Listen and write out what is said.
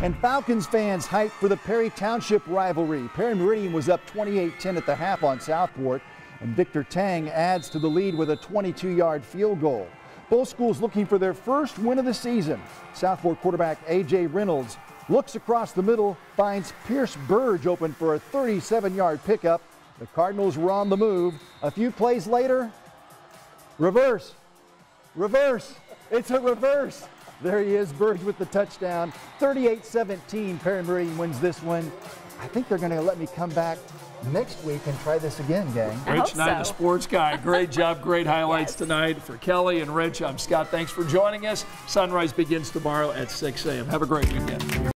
And Falcons fans hyped for the Perry Township rivalry. Perry Meridian was up 28-10 at the half on Southport, and Victor Tang adds to the lead with a 22-yard field goal. Both schools looking for their first win of the season. Southport quarterback A.J. Reynolds looks across the middle, finds Pierce Burge open for a 37-yard pickup. The Cardinals were on the move. A few plays later, reverse, reverse. It's a reverse. There he is, Burge with the touchdown. 38-17, Perry Meridian wins this one. I think they're going to let me come back next week and try this again, gang. Rich Knight, so. the sports guy. Great job, great highlights yes. tonight for Kelly and Rich. I'm Scott. Thanks for joining us. Sunrise begins tomorrow at 6 a.m. Have a great weekend.